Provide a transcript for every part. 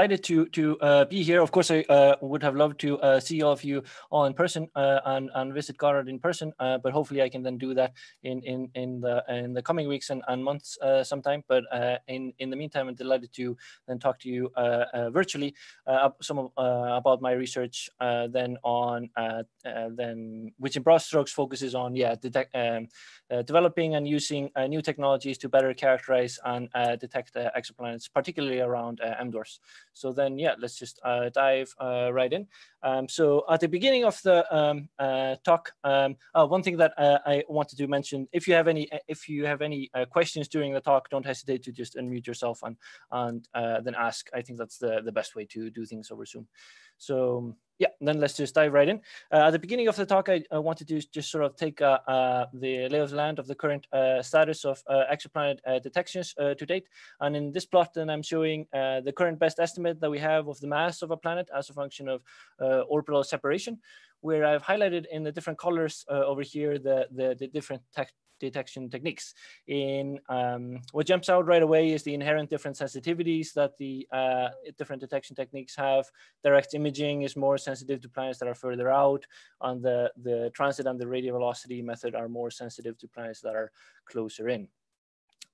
excited to to uh, be here. Of course, I uh, would have loved to uh, see all of you all in person uh, and and visit Goddard in person. Uh, but hopefully, I can then do that in in in the in the coming weeks and, and months uh, sometime. But in in the meantime, I'm delighted to then talk to you virtually some of, about my research then on then which in broad strokes focuses on yeah detect, um, developing and using new technologies to better characterize and detect exoplanets, particularly around M dwarfs. So then, yeah, let's just uh, dive uh, right in. Um, so at the beginning of the um, uh, talk, um, uh, one thing that uh, I wanted to mention, if you have any, if you have any uh, questions during the talk, don't hesitate to just unmute yourself and and then ask. I think that's the the best way to do things over Zoom. So yeah, then let's just dive right in. Uh, at the beginning of the talk, I, I wanted to just sort of take uh, uh, the lay of the land of the current uh, status of uh, exoplanet uh, detections to date. And in this plot, then I'm showing the current best estimate that we have of the mass of a planet as a function of orbital separation, where I've highlighted in the different colors over here the, the, the different detection techniques. In um, what jumps out right away is the inherent different sensitivities that the uh, different detection techniques have. Direct imaging is more sensitive to planets that are further out, and the, the transit and the radial velocity method are more sensitive to planets that are closer in.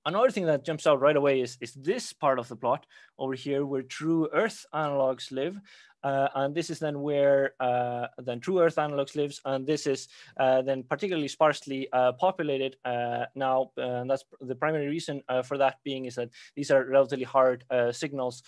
Another thing that jumps out right away is, is this part of the plot over here where true Earth analogs live. Uh, and this is then where uh, then true Earth analogs lives, and this is uh, then particularly sparsely uh, populated uh, now. and that's the primary reason uh, for that being is that these are relatively hard signals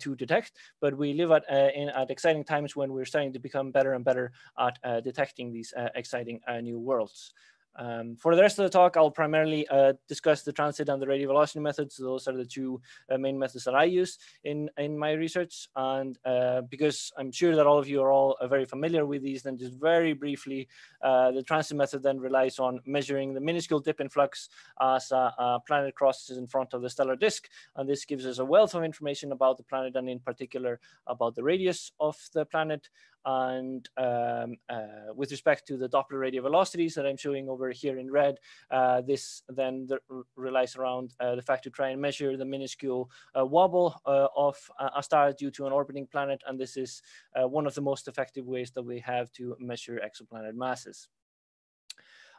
to detect. But we live at in, at exciting times when we're starting to become better and better at detecting these exciting new worlds. Um, for the rest of the talk, I'll primarily uh, discuss the transit and the radial velocity methods. Those are the two uh, main methods that I use in, in my research. And uh, because I'm sure that all of you are all uh, very familiar with these, then just very briefly, uh, the transit method then relies on measuring the minuscule dip in flux as a, a, planet crosses in front of the stellar disk. And this gives us a wealth of information about the planet and in particular about the radius of the planet and um, uh, with respect to the Doppler radial velocities that I'm showing over here in red, uh, this then the, relies around uh, the fact to try and measure the minuscule uh, wobble uh, of a star due to an orbiting planet. And this is one of the most effective ways that we have to measure exoplanet masses.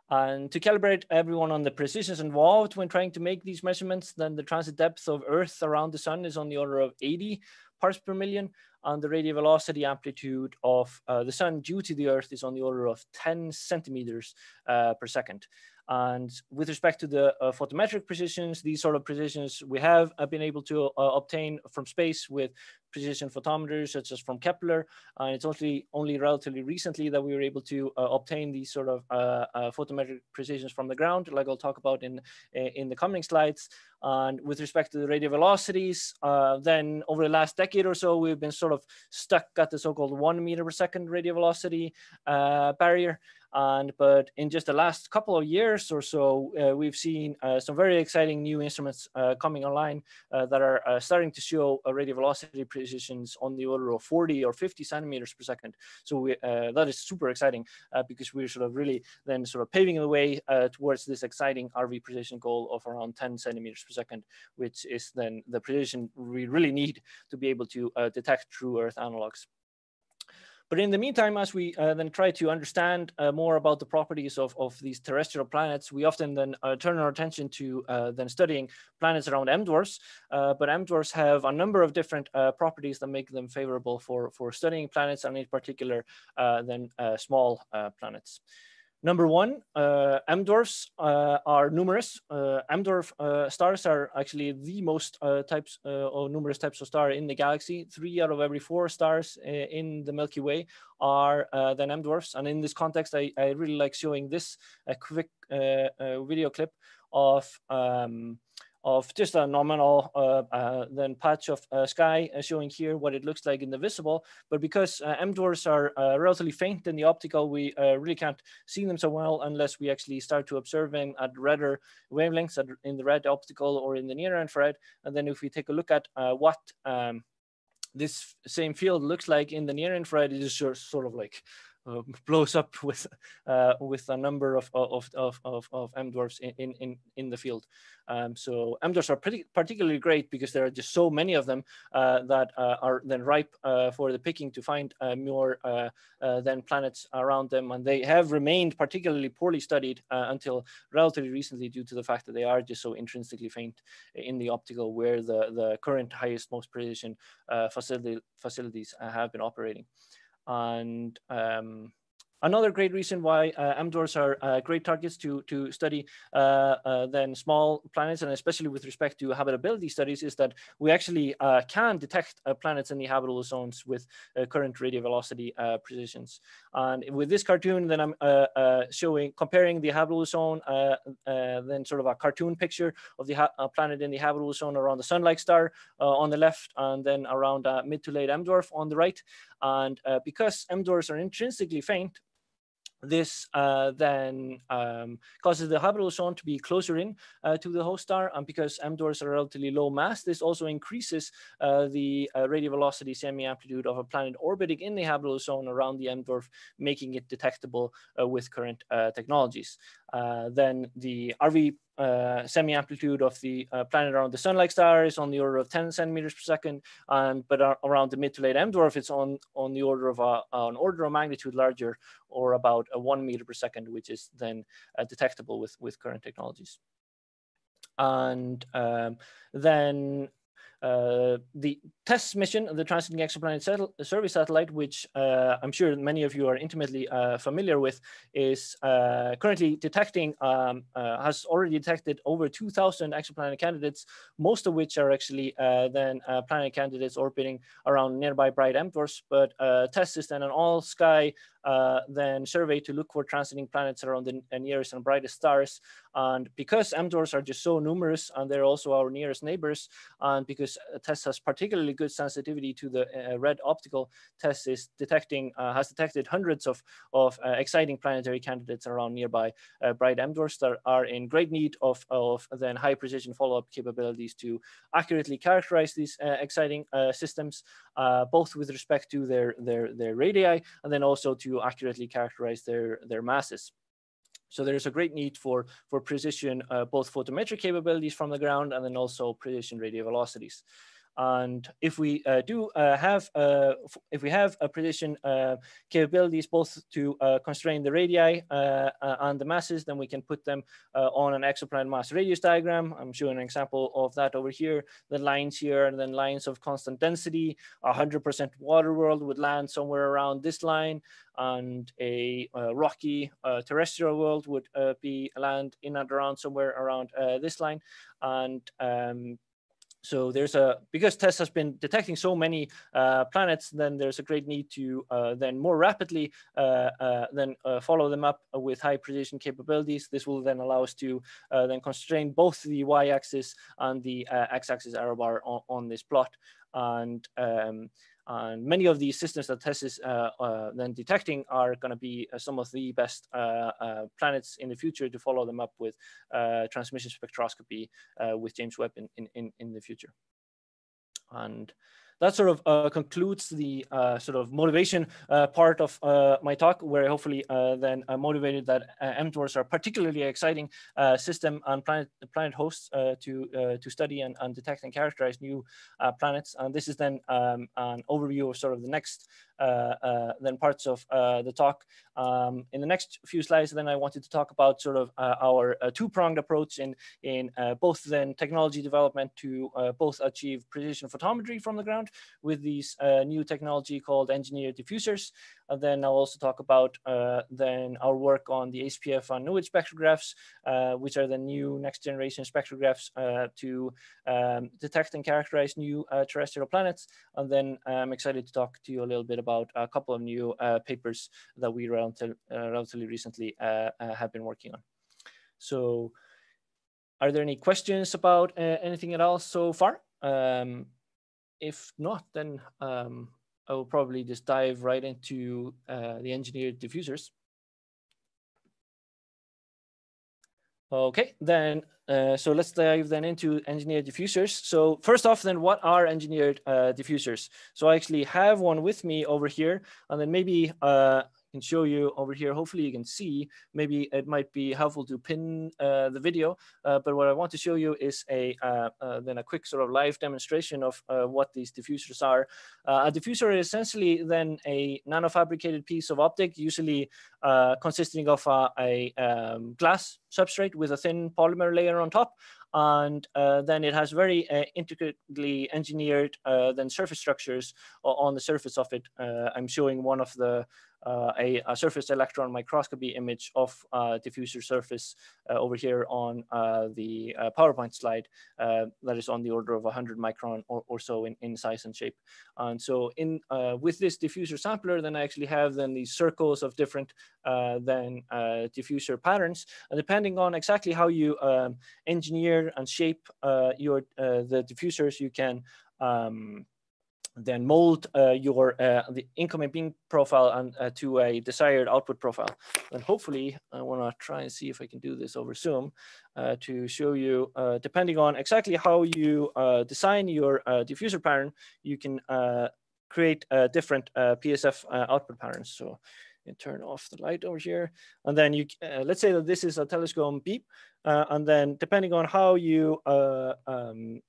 And to calibrate everyone on the precisions involved when trying to make these measurements, then the transit depth of Earth around the sun is on the order of 80 parts per million and the radial velocity amplitude of uh, the sun due to the Earth is on the order of 10 centimeters uh, per second. And with respect to the uh, photometric precisions, these sort of precisions we have uh, been able to uh, obtain from space with precision photometers, such as from Kepler. And it's only, only relatively recently that we were able to uh, obtain these sort of uh, uh, photometric precisions from the ground, like I'll talk about in, in the coming slides. And with respect to the radial velocities, then over the last decade or so, we've been sort of stuck at the so-called one meter per second radial velocity barrier. And but in just the last couple of years or so, uh, we've seen uh, some very exciting new instruments uh, coming online uh, that are uh, starting to show radial velocity precisions on the order of 40 or 50 centimeters per second. So we, uh, that is super exciting because we're sort of really then sort of paving the way towards this exciting RV precision goal of around 10 centimeters per second, which is then the precision we really need to be able to detect true Earth analogs. But in the meantime, as we uh, then try to understand uh, more about the properties of, of these terrestrial planets, we often then uh, turn our attention to uh, then studying planets around M dwarfs. Uh, but M dwarfs have a number of different uh, properties that make them favorable for, for studying planets and in particular then small planets. Number one, uh, M dwarfs uh, are numerous. Uh, M dwarf uh, stars are actually the most uh, types uh, or numerous types of star in the galaxy. Three out of every four stars in the Milky Way are then M dwarfs. And in this context, I, I really like showing this a quick video clip of um, of just a nominal uh, uh, then patch of uh, sky uh, showing here what it looks like in the visible. But because uh, M dwarfs are uh, relatively faint in the optical, we really can't see them so well unless we actually start to observe them at redder wavelengths at, in the red optical or in the near infrared. And then if we take a look at what um, this same field looks like in the near infrared, it is just sort of like uh, blows up with uh, with a number of of of of, of M dwarfs in in in the field. Um, so M dwarfs are pretty particularly great because there are just so many of them uh, that uh, are then ripe uh, for the picking to find uh, more than planets around them, and they have remained particularly poorly studied until relatively recently due to the fact that they are just so intrinsically faint in the optical where the the current highest most precision facility facilities have been operating and um, Another great reason why uh, dwarfs are uh, great targets to, to study uh, uh, then small planets, and especially with respect to habitability studies, is that we actually uh, can detect uh, planets in the habitable zones with current radial velocity precisions. And with this cartoon, then I'm showing, comparing the habitable zone, then sort of a cartoon picture of the planet in the habitable zone around the sun-like star on the left, and then around mid to late M dwarf on the right. And because M dwarfs are intrinsically faint, this uh, then um, causes the habitable zone to be closer in uh, to the host star. And because M dwarfs are relatively low mass, this also increases uh, the uh, radial velocity semi-amplitude of a planet orbiting in the habitable zone around the M dwarf, making it detectable uh, with current uh, technologies. then the RV uh, semi-amplitude of the uh, planet around the sun-like star is on the order of 10 centimeters per second, and but around the mid to late M dwarf, it's on on the order of a, an order of magnitude larger, or about a one meter per second, which is then uh, detectable with with current technologies. And um, then uh, the TESS mission of the Transiting Exoplanet Survey Satellite, which uh, I'm sure many of you are intimately uh, familiar with, is uh, currently detecting, um, uh, has already detected over 2,000 exoplanet candidates, most of which are actually then planet candidates orbiting around nearby bright M dwarfs. But TESS is then an all-sky uh, then survey to look for transiting planets around the nearest and brightest stars. And because M dwarfs are just so numerous and they're also our nearest neighbors, and because TESS has particularly good sensitivity to the uh, red optical, TESS is detecting, uh, has detected hundreds of, of uh, exciting planetary candidates around nearby uh, bright M dwarfs that are in great need of, of then high precision follow-up capabilities to accurately characterize these exciting systems, both with respect to their, their, their radii and then also to accurately characterize their, their masses. So there's a great need for, for precision, uh, both photometric capabilities from the ground and then also precision radial velocities. And if we uh, do uh, have, uh, if we have a precision uh, capabilities both to uh, constrain the radii uh, and the masses, then we can put them on an exoplanet mass radius diagram. I'm showing an example of that over here. The lines here and then lines of constant density. 100% water world would land somewhere around this line and a rocky terrestrial world would be land in and around somewhere around this line. And um, so there's a because TESS has been detecting so many uh, planets then there's a great need to uh, then more rapidly uh, uh then uh, follow them up with high precision capabilities. This will then allow us to uh, then constrain both the y-axis and the x-axis error bar on, on, this plot. And um, and many of these systems that TESS is uh, uh, then detecting are going to be uh, some of the best planets in the future to follow them up with transmission spectroscopy with James Webb in, in, in the future. And that sort of uh, concludes the uh, sort of motivation uh, part of my talk, where hopefully then I'm motivated that M dwarfs are particularly exciting system on planet planet hosts to to study and, and detect and characterize new planets. And this is then um, an overview of sort of the next uh, uh, then parts of uh, the talk. Um, in the next few slides, then I wanted to talk about sort of our two-pronged approach in, in both then technology development to both achieve precision photometry from the ground with these new technology called engineered diffusers, and then I'll also talk about uh, then our work on the HPF and NEID spectrographs, uh, which are the new next generation spectrographs uh, to um, detect and characterize new uh, terrestrial planets. And then I'm excited to talk to you a little bit about a couple of new uh, papers that we relatively, uh, recently have been working on. So are there any questions about anything at all so far? Um, if not, then um, I will probably just dive right into uh, the engineered diffusers. Okay, then, uh, so let's dive then into engineered diffusers. So first off, then what are engineered uh, diffusers? So I actually have one with me over here, and then maybe uh, can show you over here. Hopefully you can see, maybe it might be helpful to pin uh, the video, uh, but what I want to show you is a uh, uh then a quick sort of live demonstration of uh, what these diffusers are. A diffuser is essentially then a nanofabricated piece of optic, usually consisting of a, a um, glass substrate with a thin polymer layer on top and uh, then it has very uh, intricately engineered uh, then surface structures on the surface of it. I'm showing one of the uh, a, a, surface electron microscopy image of uh, diffuser surface uh, over here on uh, the uh, PowerPoint slide uh, that is on the order of 100 micron or, or so in, in, size and shape. And so in with this diffuser sampler, then I actually have then these circles of different then diffuser patterns. And depending on exactly how you um, engineer and shape your the diffusers, you can um, then mold uh, your uh, the incoming beam profile and uh, to a desired output profile. And hopefully, I want to try and see if I can do this over Zoom uh, to show you, uh, depending on exactly how you uh, design your diffuser pattern, you can create different PSF output patterns. So you turn off the light over here, and then you let's say that this is a telescope beam, and then depending on how you um,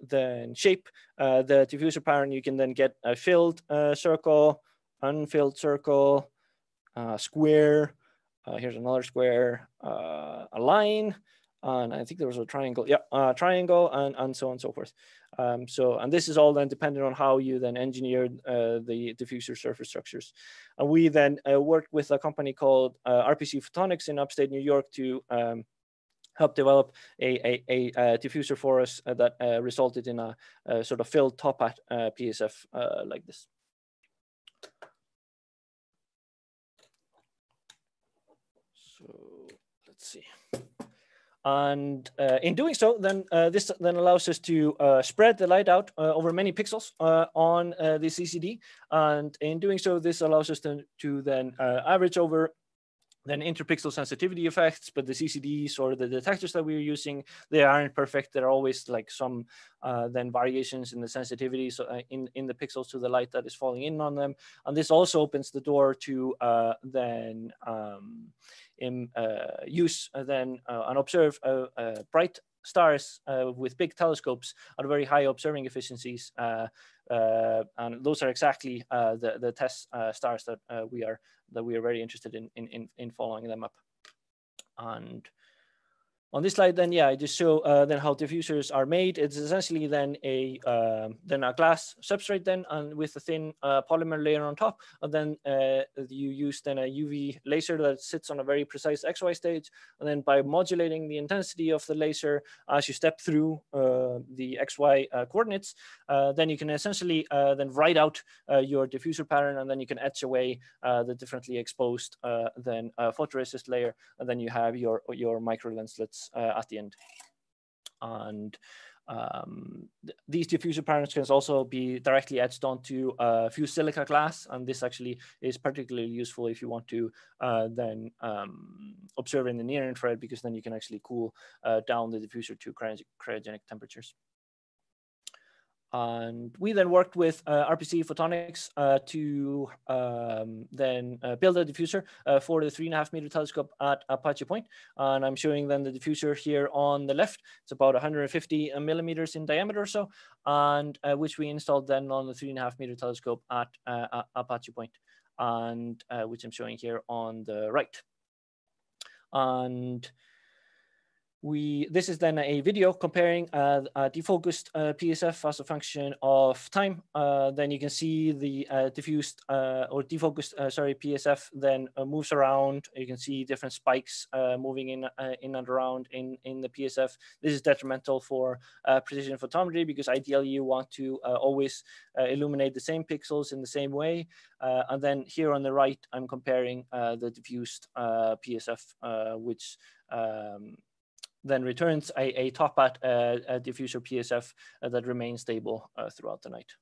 then shape uh, the diffuser pattern, you can then get a filled uh, circle, unfilled circle, uh, square, uh, here's another square, uh, a line, and I think there was a triangle, yeah, uh, triangle, and, and so on and so forth. Um, so, and this is all then dependent on how you then engineered the diffuser surface structures. And we then worked with a company called RPC Photonics in upstate New York to um, help develop a, a, a, diffuser for us uh, that uh, resulted in a, a, sort of filled top hat uh, PSF uh, like this. So let's see. And uh, in doing so, then uh, this then allows us to spread the light out over many pixels on the CCD. And in doing so, this allows us to, to then average over then interpixel sensitivity effects, but the CCDs or the detectors that we're using, they aren't perfect. There are always like some uh, then variations in the sensitivity so, uh, in, in the pixels to the light that is falling in on them. And this also opens the door to uh, then um, in, uh, use uh, then uh, and observe bright stars uh, with big telescopes at very high observing efficiencies. Uh, uh, and those are exactly the, the TESS stars that we are that we are very interested in, in, in following them up. And on this slide, then, yeah, I just show uh, then how diffusers are made. It's essentially then a uh, then a glass substrate then, and with a thin uh, polymer layer on top. And then uh, you use then a UV laser that sits on a very precise XY stage. And then by modulating the intensity of the laser as you step through uh, the XY uh, coordinates, then you can essentially then write out your diffuser pattern, and then you can etch away the differently exposed then photoresist layer, and then you have your your micro lenslets uh, at the end. And um, th these diffuser patterns can also be directly etched onto uh, fused silica glass, and this actually is particularly useful if you want to uh, then um, observe in the near infrared, because then you can actually cool uh, down the diffuser to cryogenic temperatures. And we then worked with uh, RPC Photonics uh, to um, then uh, build a diffuser uh, for the three and a half meter telescope at Apache Point. And I'm showing then the diffuser here on the left. It's about 150 millimeters in diameter or so, and uh, which we installed then on the three and a half meter telescope at uh, Apache Point, and which I'm showing here on the right. And we this is then a video comparing uh, a defocused uh, PSF as a function of time. Uh, then you can see the uh, diffused uh, or defocused, uh, sorry, PSF then moves around. You can see different spikes moving in in and around in, in the PSF. This is detrimental for precision photometry because ideally you want to always illuminate the same pixels in the same way. and then here on the right, I'm comparing the diffused PSF, which um, then returns a, a top hat uh, a diffuser PSF uh, that remains stable uh, throughout the night.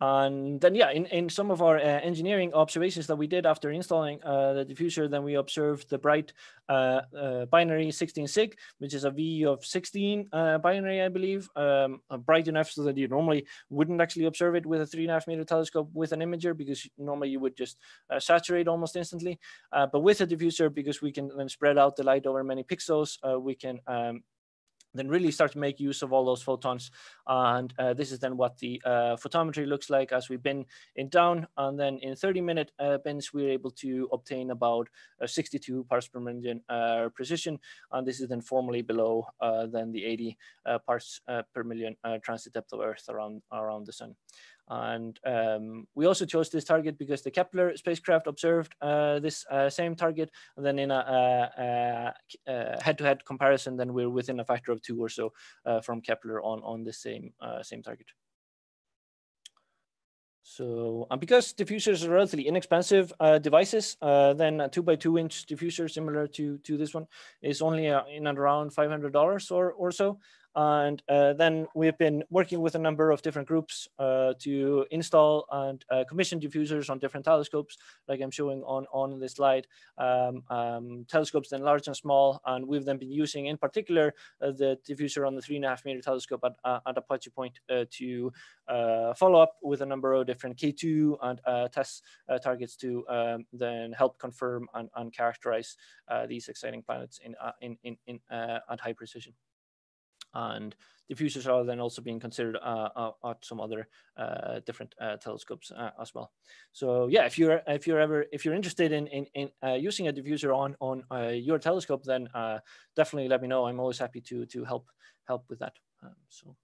And then, yeah, in, in some of our uh, engineering observations that we did after installing uh, the diffuser, then we observed the bright uh, uh binary 16 Cyg, which is a V of 16 uh, binary, I believe, um, bright enough so that you normally wouldn't actually observe it with a three and a half meter telescope with an imager because normally you would just uh, saturate almost instantly. but with a diffuser, because we can then spread out the light over many pixels, we can um, then really start to make use of all those photons. And uh, this is then what the uh, photometry looks like as we bin in down. And then in 30 minute uh, bins, we're able to obtain about uh, 62 parts per million uh, precision. And this is then formally below uh, than the 80 parts per million transit depth of Earth around, around the sun. And um, we also chose this target because the Kepler spacecraft observed uh, this uh, same target. And then in a head-to-head -head comparison, then we're within a factor of two or so uh, from Kepler on, on the same, uh, same target. So, and because diffusers are relatively inexpensive uh, devices, uh, then a two by two inch diffuser similar to, to this one is only uh, in and around $500 or, or so. And uh, then we've been working with a number of different groups uh, to install and uh, commission diffusers on different telescopes, like I'm showing on, on this slide, um, um, telescopes then large and small. And we've then been using in particular uh, the diffuser on the three and a half meter telescope at, uh, at Apache Point uh, to follow up with a number of different K2 and TESS targets to um, then help confirm and, and characterize these exciting planets in, in, in, in at high precision and diffusers are then also being considered uh, uh, at some other uh, different uh, telescopes uh, as well. So yeah, if you're if you're ever if you're interested in in, in uh, using a diffuser on on your telescope, then definitely let me know. I'm always happy to to help help with that. Um, so.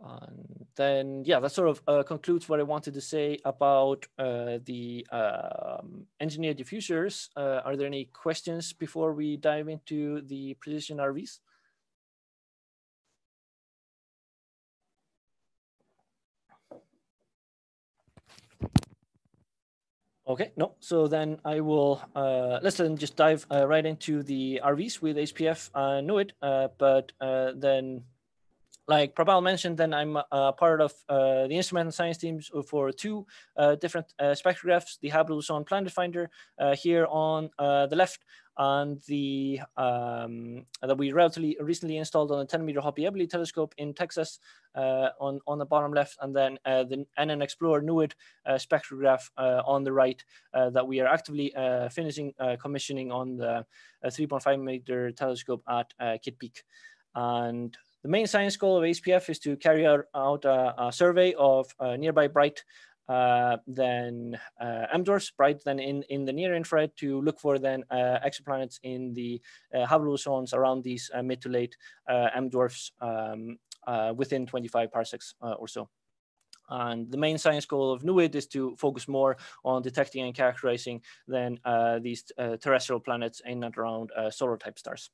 And then, yeah, that sort of uh, concludes what I wanted to say about uh, the um, engineered diffusers. Uh, are there any questions before we dive into the precision RVs? Okay, no, so then I will, uh, let's then just dive uh, right into the RVs with HPF uh, NEID, uh, but then like Prabal mentioned, then I'm uh, part of uh, the instrument science teams for two uh, different uh, spectrographs, the Habitable-zone Planet Finder uh, here on uh, the left, and the um, that we relatively recently installed on the 10 meter Hobby-Eberly telescope in Texas on, on the bottom left, and then the NN Explorer NEID spectrograph on the right that we are actively finishing commissioning on the 3.5 meter telescope at Kitt Peak. And the main science goal of HPF is to carry out, a, a, survey of uh, nearby bright uh, then uh, M dwarfs, bright then in, in the near infrared to look for then uh, exoplanets in the uh, habitable zones around these uh, mid to late uh, M dwarfs um, within 25 parsecs or so. And the main science goal of NEID is to focus more on detecting and characterizing then these terrestrial planets in and around solar type stars.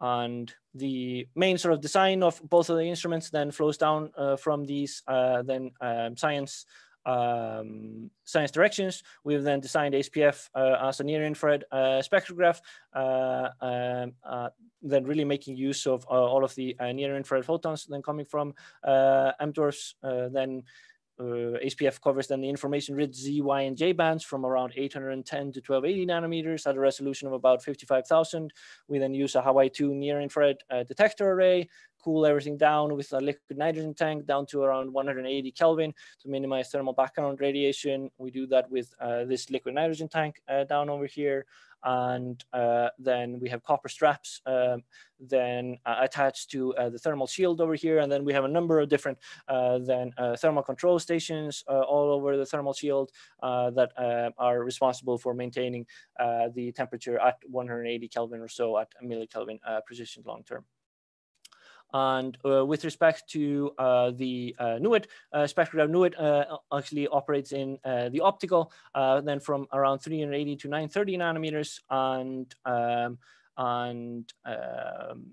And the main sort of design of both of the instruments then flows down uh, from these uh, then um, science um, science directions. We've then designed HPF uh, as a near infrared uh, spectrograph, uh, um, uh, then really making use of all of the near infrared photons then coming from M dwarfs, then uh, HPF covers then the information rich Z, Y, and J bands from around 810 to 1280 nanometers at a resolution of about 55,000. We then use a Hawaii 2 near infrared uh, detector array, cool everything down with a liquid nitrogen tank down to around 180 Kelvin to minimize thermal background radiation. We do that with uh, this liquid nitrogen tank uh, down over here and uh, then we have copper straps um, then uh, attached to uh, the thermal shield over here and then we have a number of different then thermal control stations all over the thermal shield that are responsible for maintaining the temperature at 180 Kelvin or so at a millikelvin precision long term. And uh, with respect to uh, the uh, NEID, uh, spectrograph NEID uh, actually operates in uh, the optical, then from around 380 to 930 nanometers and, um, and um,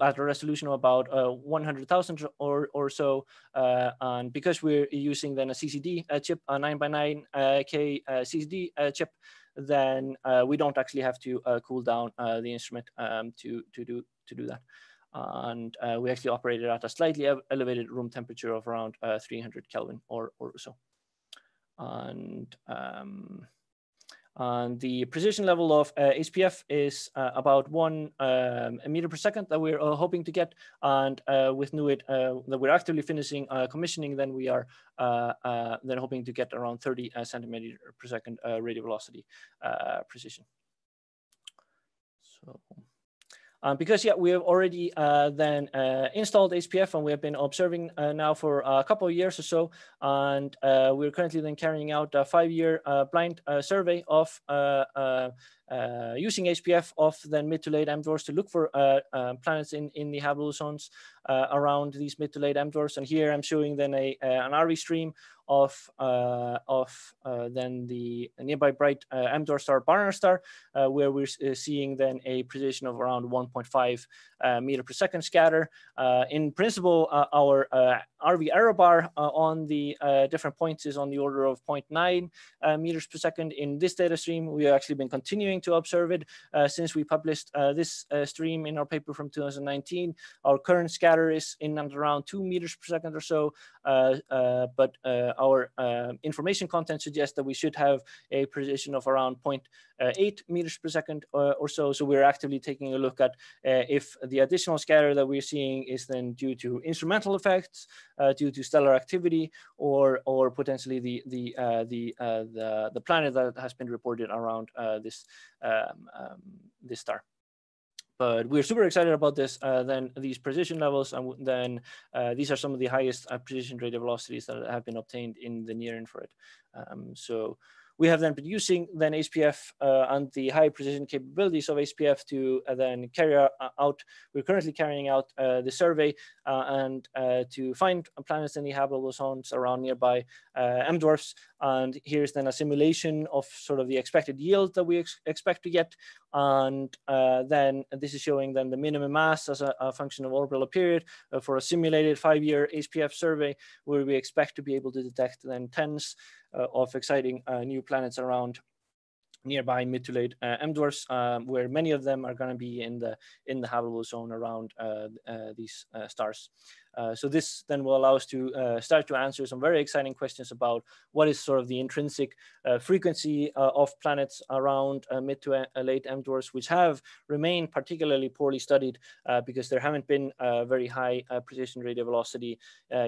at a resolution of about 100,000 or, or so. and because we're using then a CCD chip, a 9x9K CCD chip, then we don't actually have to cool down the instrument um, to, to, do, to do that. And uh, we actually operated at a slightly elevated room temperature of around uh, 300 Kelvin or, or so. And um, and the precision level of uh, HPF is uh, about one um, meter per second that we're uh, hoping to get. And uh, with NEID uh, that we're actively finishing commissioning, then we are then hoping to get around 30 centimeter per second radial velocity precision. So. Um, because yeah, we have already uh, then uh, installed HPF and we have been observing uh, now for a couple of years or so. And uh, we're currently then carrying out a five-year uh, blind uh, survey of Uh, using HPF of then mid to late M dwarfs to look for uh, uh, planets in, in the habitable zones around these mid to late M dwarfs. And here I'm showing then a, an RV stream of uh, of uh, then the nearby bright uh, M-dwarf star Barnard star, where we're seeing then a precision of around 1.5 meter per second scatter. in principle, our RV error bar on the different points is on the order of 0.9 meters per second. In this data stream, we have actually been continuing to observe it uh, since we published uh, this uh, stream in our paper from 2019. Our current scatter is in and around two meters per second or so, but our uh, information content suggests that we should have a precision of around 0.8 meters per second uh, or so. So we're actively taking a look at uh, if the additional scatter that we're seeing is then due to instrumental effects, uh, due to stellar activity, or or potentially the the uh, the, uh, the the planet that has been reported around this um, um, this star but we're super excited about this. Uh, then these precision levels, and then uh, these are some of the highest uh, precision radial velocities that have been obtained in the near infrared. Um, so we have then been using then HPF uh, and the high precision capabilities of HPF to uh, then carry out, we're currently carrying out uh, the survey uh, and uh, to find planets in the habitable zones around nearby uh, M dwarfs. And here's then a simulation of sort of the expected yield that we ex expect to get. And then this is showing then the minimum mass as a, a function of orbital period for a simulated five-year HPF survey, where we expect to be able to detect then tens uh, of exciting uh, new planets around nearby mid to late uh, M dwarfs, um, where many of them are going to be in the in the habitable zone around uh, uh, these uh, stars. so this then will allow us to start to answer some very exciting questions about what is sort of the intrinsic frequency of planets around mid to late M dwarfs, which have remained particularly poorly studied because there haven't been very high precision radial velocity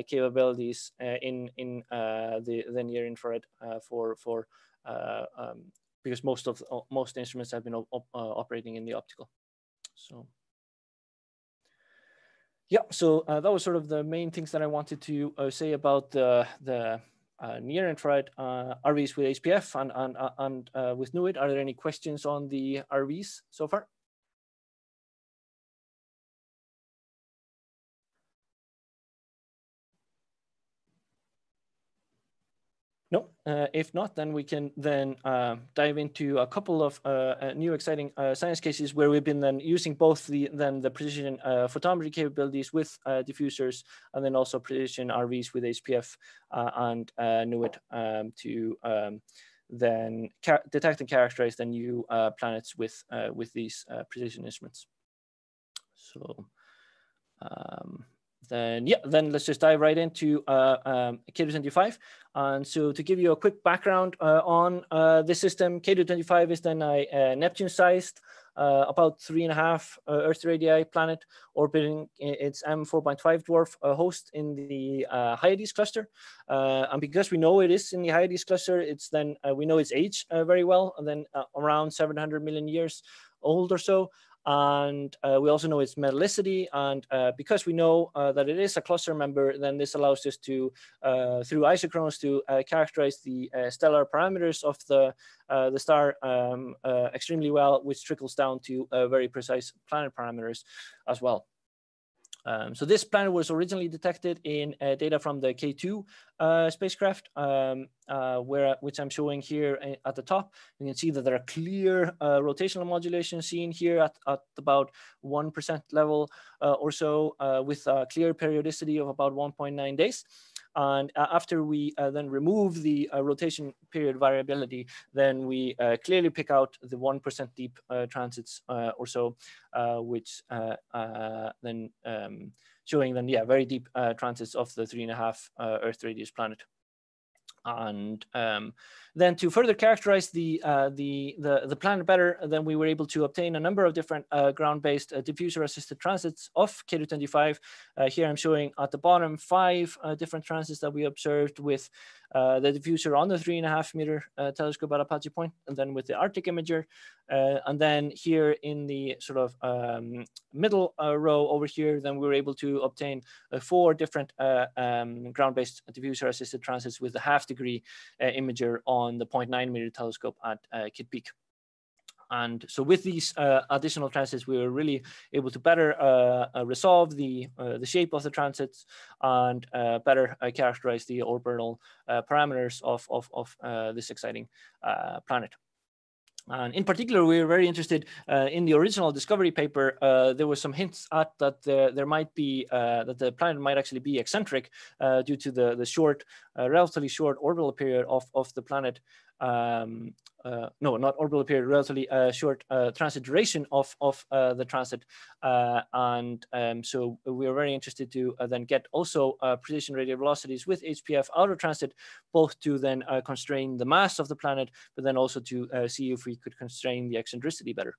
capabilities in in the the near infrared for for uh, um, because most of uh, most instruments have been op uh, operating in the optical. So yeah, so uh, that was sort of the main things that I wanted to uh, say about the the near infrared RVs with HPF and and and with NEID. Are there any questions on the RVs so far? Uh, if not, then we can then uh, dive into a couple of uh, uh new exciting uh, science cases where we've been then using both the then the precision photometry capabilities with diffusers and then also precision RVs with HPF and NEID um, to um, then detect and characterize the new planets with with these precision instruments. So. Um, then yeah, then let's just dive right into uh, um, K2-25. And so to give you a quick background uh, on uh, this system, K2-25 is then a, Neptune-sized, uh, about three and a half uh, Earth radii planet orbiting its M4.5 dwarf uh, host in the Hyades cluster. and because we know it is in the Hyades cluster, it's then we know its age very well, and then around 700 million years old or so. And uh, we also know its metallicity. And uh, because we know uh, that it is a cluster member, then this allows us to, uh, through isochrones, to uh, characterize the uh, stellar parameters of the, the star um, extremely well, which trickles down to very precise planet parameters as well. Um, so this planet was originally detected in uh, data from the K2 uh, spacecraft, um, uh, where which I'm showing here uh, at the top. You can see that there are clear uh, rotational modulations seen here at, at about 1% level uh, or so with a clear periodicity of about 1.9 days. And uh, after we uh, then remove the uh, rotation period variability, then we clearly pick out the 1% deep transits or so, which then um, showing then, yeah, very deep transits of the three and a half Earth radius planet. And um, then to further characterize the, uh, the, the, the, planet better, then we were able to obtain a number of different uh, ground-based uh, diffuser-assisted transits of K2-25. Uh, here I'm showing at the bottom five uh, different transits that we observed with uh, the diffuser on the three and a half meter telescope at Apache Point, and then with the Arctic Imager. and then here in the sort of um, middle row over here, then we were able to obtain four different um, ground-based diffuser-assisted transits with the half degree imager on on the 0.9 meter telescope at uh, Kitt Peak. And so with these uh, additional transits, we were really able to better uh, uh, resolve the, uh, the shape of the transits and uh, better uh, characterize the orbital parameters of, of, of this exciting planet. And in particular, we were very interested uh, in the original discovery paper. Uh, there were some hints at that there, there might be uh, that the planet might actually be eccentric uh, due to the the short, uh, relatively short orbital period of of the planet um, uh, no, not orbital period, relatively uh, short uh, transit duration of, of uh, the transit. Uh, and um, so we are very interested to uh, then get also precision radial velocities with HPF out of transit, both to then constrain the mass of the planet, but then also to see if we could constrain the eccentricity better.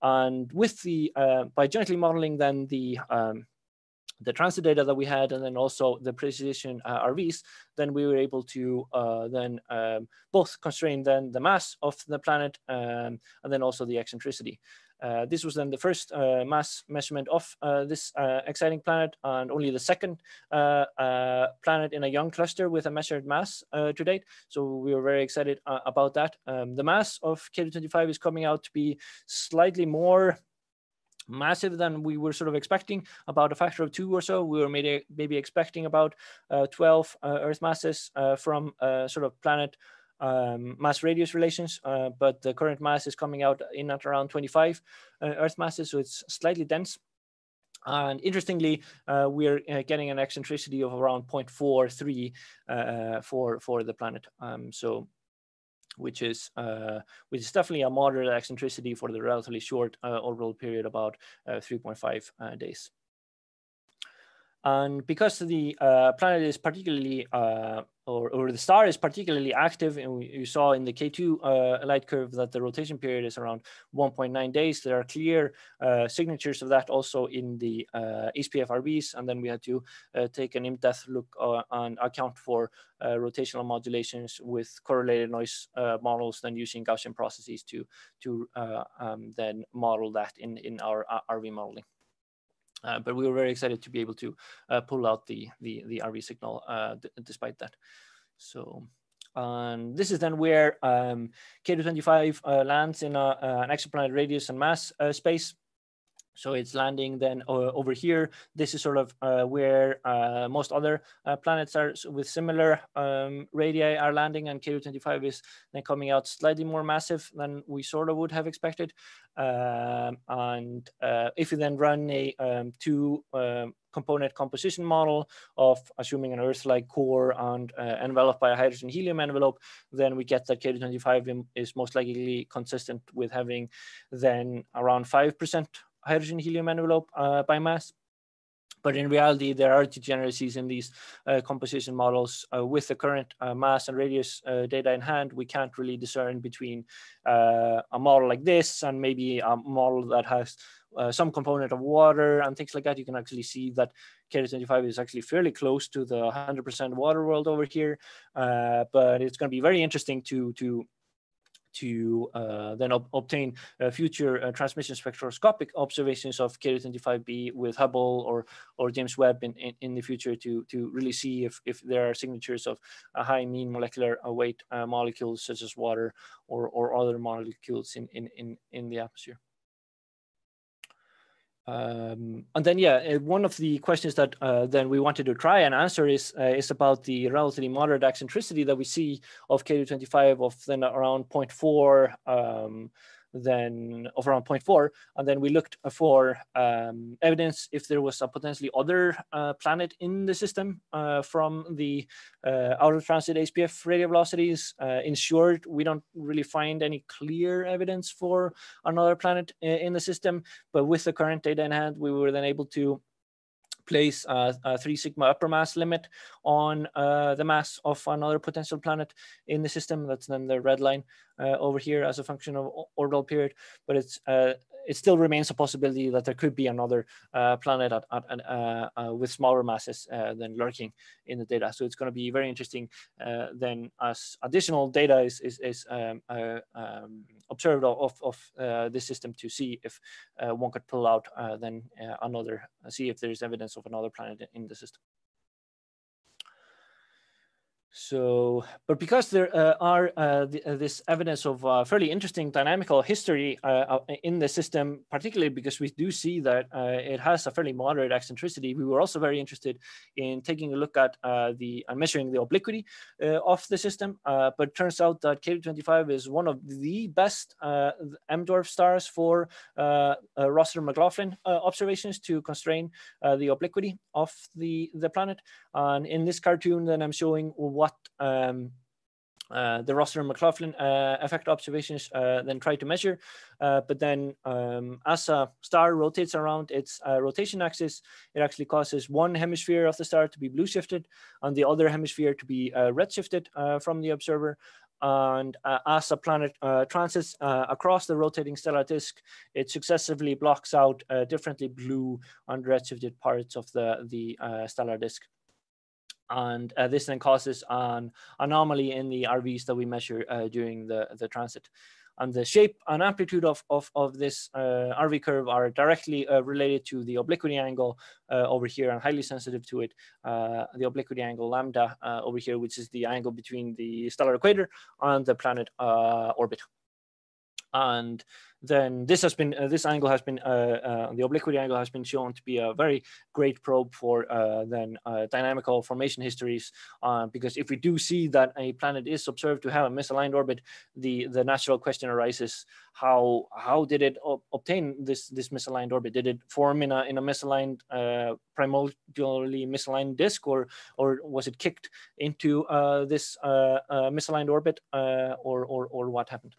And with the, by jointly modeling then the um, the transit data that we had and then also the precision uh, RVs, then we were able to uh, then um, both constrain then the mass of the planet um, and then also the eccentricity. Uh, this was then the first uh, mass measurement of uh, this uh, exciting planet and only the second planet in a young cluster with a measured mass to date. So we were very excited about that. Um, the mass of K25 is coming out to be slightly more massive than we were sort of expecting, about a factor of two or so. We were maybe, maybe expecting about uh, 12 uh, Earth masses uh, from uh, sort of planet um, mass radius relations, uh, but the current mass is coming out in at around 25 uh, Earth masses, so it's slightly dense. And interestingly, we're getting an eccentricity of around 0.43 for, for the planet. Um, so which is uh, which is definitely a moderate eccentricity for the relatively short uh, orbital period, about uh, 3.5 uh, days. And because the uh, planet is particularly, uh, or, or the star is particularly active, and you saw in the K2 uh, light curve that the rotation period is around 1.9 days. There are clear uh, signatures of that also in the uh, RVs. And then we had to uh, take an in-depth look and account for rotational modulations with correlated noise models, then using Gaussian processes to, to um, then model that in, in our RV modeling. Uh, but we were very excited to be able to uh, pull out the, the, the RV signal uh, despite that. So and this is then where um, K2-25 uh, lands in a, an exoplanet radius and mass uh, space. So it's landing then uh, over here. This is sort of uh, where uh, most other uh, planets are with similar um, radii are landing and K2-25 is then coming out slightly more massive than we sort of would have expected. Um, and uh, if you then run a um, two um, component composition model of assuming an Earth-like core and uh, enveloped by a hydrogen helium envelope, then we get that K2-25 is most likely consistent with having then around 5% hydrogen helium envelope uh, by mass. But in reality, there are degeneracies in these uh, composition models. Uh, with the current uh, mass and radius uh, data in hand, we can't really discern between uh, a model like this and maybe a model that has some component of water and things like that. You can actually see that K25 is actually fairly close to the 100% water world over here. but it's going to be very interesting to, to to uh, then ob obtain uh, future uh, transmission spectroscopic observations of K25b with Hubble or or James Webb in, in, in, the future to to really see if, if there are signatures of high mean molecular uh, weight uh, molecules such as water or, or other molecules in, in, in, in the atmosphere. Um, and then, yeah, uh, one of the questions that uh, then we wanted to try and answer is uh, is about the relatively moderate eccentricity that we see of k 25 of then around 0.4 um, then of around 0.4. And then we looked for um, evidence if there was a potentially other uh, planet in the system uh, from the uh, out of transit HPF radial velocities. Uh, in short, we don't really find any clear evidence for another planet in the system, but with the current data in hand, we were then able to place a, a, three sigma upper mass limit on uh, the mass of another potential planet in the system. That's then the red line uh, over here as a function of orbital period, but it's uh, it still remains a possibility that there could be another uh, planet at, at, uh, uh, with smaller masses uh, than lurking in the data. So it's going to be very interesting uh, then as additional data is, is, is um, uh, um, observed of, of this system to see if one could pull out then another, see if there's evidence of another planet in the system. So, but because there uh, are uh, uh, this evidence of uh, fairly interesting dynamical history uh, uh, in the system, particularly because we do see that it has a fairly moderate eccentricity, we were also very interested in taking a look at the and measuring the obliquity of the system. but turns out that K2-25 is one of the best M dwarf stars for Rossiter McLaughlin observations to constrain the obliquity of the the planet. And in this cartoon, then I'm showing what um, uh, the Rossiter McLaughlin uh, effect observations uh, then try to measure. Uh, but then um, as a star rotates around its uh, rotation axis, it actually causes one hemisphere of the star to be blue shifted and the other hemisphere to be uh, red shifted from the observer. And as a planet transits across the rotating stellar disk, it successively blocks out differently blue and red shifted parts of the, the stellar disk and uh, this then causes an anomaly in the RVs that we measure uh, during the, the transit. And the shape and amplitude of, of, of this uh, RV curve are directly uh, related to the obliquity angle uh, over here and highly sensitive to it. Uh, the obliquity angle lambda over here, which is the angle between the stellar equator and the planet orbit. And then this has been uh, this angle has been uh, uh, the obliquity angle has been shown to be a very great probe for uh, then uh, dynamical formation histories uh, because if we do see that a planet is observed to have a misaligned orbit the the natural question arises how how did it obtain this this misaligned orbit? Did it form in a in a misaligned primordially misaligned disk or or was it kicked into this misaligned orbit or, or or what happened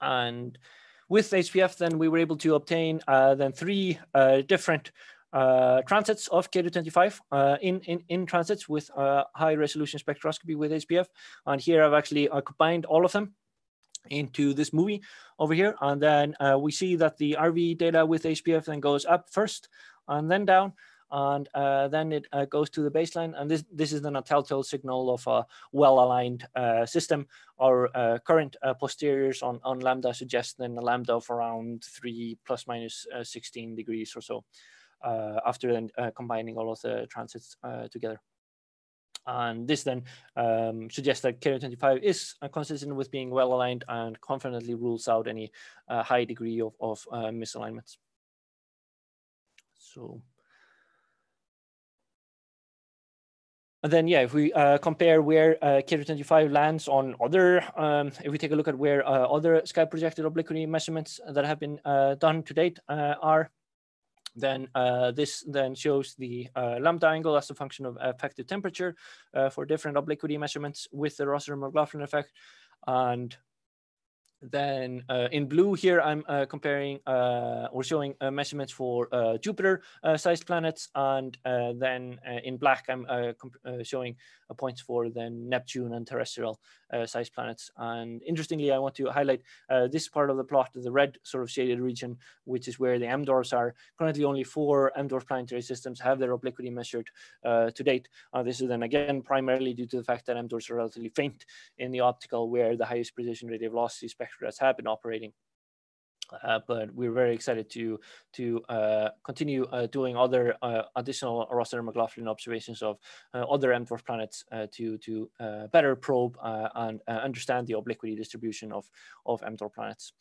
and with HPF, then we were able to obtain uh, then three uh, different uh, transits of K2-25 uh, in, in, in transits with uh, high resolution spectroscopy with HPF. And here I've actually uh, combined all of them into this movie over here. And then we see that the RV data with HPF then goes up first and then down and uh, then it uh, goes to the baseline. And this, this is then a telltale signal of a well-aligned uh, system. Our uh, current uh, posteriors on, on lambda suggest then a lambda of around three plus minus, uh, 16 degrees or so after then combining all of the transits together. And this then um, suggests that K2-25 is consistent with being well aligned and confidently rules out any high degree of, of misalignments. So And then, yeah, if we uh, compare where uh, K2-25 lands on other, um, if we take a look at where uh, other sky projected obliquity measurements that have been uh, done to date uh, are, then uh, this then shows the lambda angle as a function of effective temperature for different obliquity measurements with the Rossiter-McLaughlin effect. And then uh, in blue here, I'm uh, comparing uh, or showing uh, measurements for uh, Jupiter-sized uh, planets, and then in black, I'm showing points for then Neptune and Uh, terrestrial-sized planets. And interestingly, I want to highlight uh, this part of the plot, the red sort of shaded region, which is where the M dwarfs are. Currently, only four M dwarf planetary systems have their obliquity measured uh, to date. this is then again primarily due to the fact that M dwarfs are relatively faint in the optical, where the highest precision radial velocity spectrum that have been operating. Uh, but we're very excited to to uh, continue uh, doing other uh, additional Rossiter McLaughlin observations of uh, other M dwarf planets uh, to to better probe and understand the obliquity distribution of of M dwarf planets.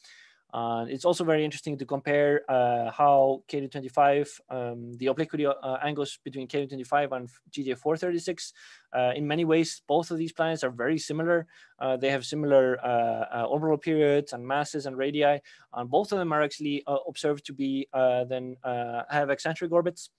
Uh, it's also very interesting to compare uh, how K2-25, um, the obliquity uh, angles between K2-25 and GJ 436. Uh, in many ways, both of these planets are very similar. Uh, they have similar uh, orbital periods and masses and radii, and both of them are actually observed to be then have eccentric orbits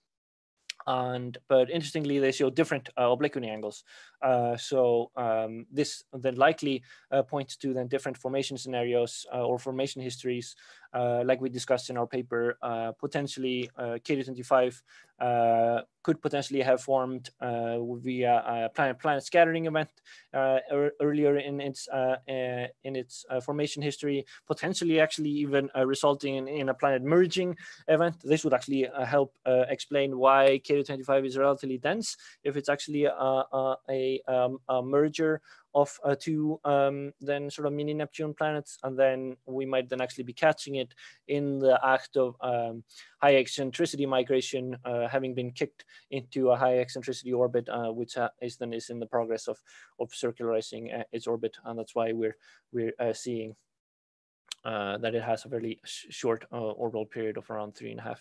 and but interestingly they show different uh, obliquity angles. Uh, so um, this then likely uh, points to then different formation scenarios uh, or formation histories Uh, like we discussed in our paper uh, potentially uh, K2-25 uh, could potentially have formed via a planet planet scattering event er earlier in its in its formation history potentially actually even resulting in, in, a planet merging event. This would actually help explain why K2-25 is relatively dense. If it's actually a, a, a um, a merger of uh, two um, then sort of mini Neptune planets, and then we might then actually be catching it in the act of um, high eccentricity migration, uh, having been kicked into a high eccentricity orbit, uh, which uh, is then is in the progress of of circularizing uh, its orbit, and that's why we're we're uh, seeing. that it has a very sh short orbital period of around three and a half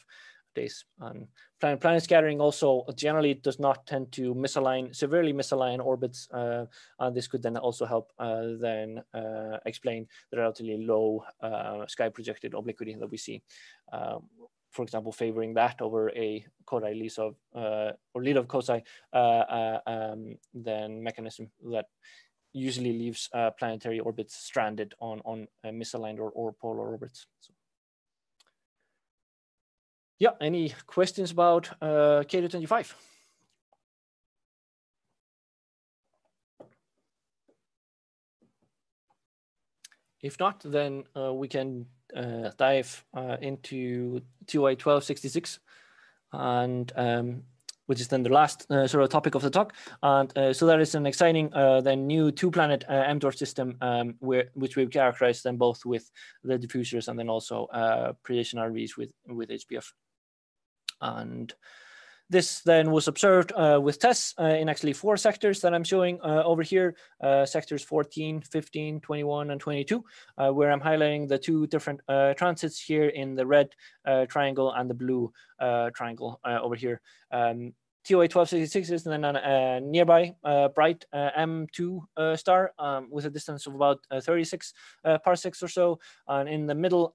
And planet, planet scattering also generally does not tend to misalign, severely misalign orbits. Uh, and this could then also help uh, then uh, explain the relatively low uh, sky projected obliquity that we see. Um, for example, favoring that over a Kozai Lidov uh, or Lidov Kozai uh, um, then mechanism that usually leaves planetary orbits stranded on, on misaligned or, or polar orbits. So. Yeah, any questions about uh, K2-25? If not, then uh, we can uh, dive uh, into TOI 1266, and um, which is then the last uh, sort of topic of the talk. And uh, so that is an exciting uh, then new two-planet uh, M-Dwarf system, um, where which we've characterized then both with the diffusers and then also predation RVs with with HPF. And this then was observed uh, with TESS uh, in actually four sectors that I'm showing uh, over here, uh, sectors 14, 15, 21, and 22, uh, where I'm highlighting the two different uh, transits here in the red triangle and the blue triangle over here. Um, TOI 1266 is then a nearby uh, bright uh, M2 uh, star um, with a distance of about 36 parsecs or so. And in the middle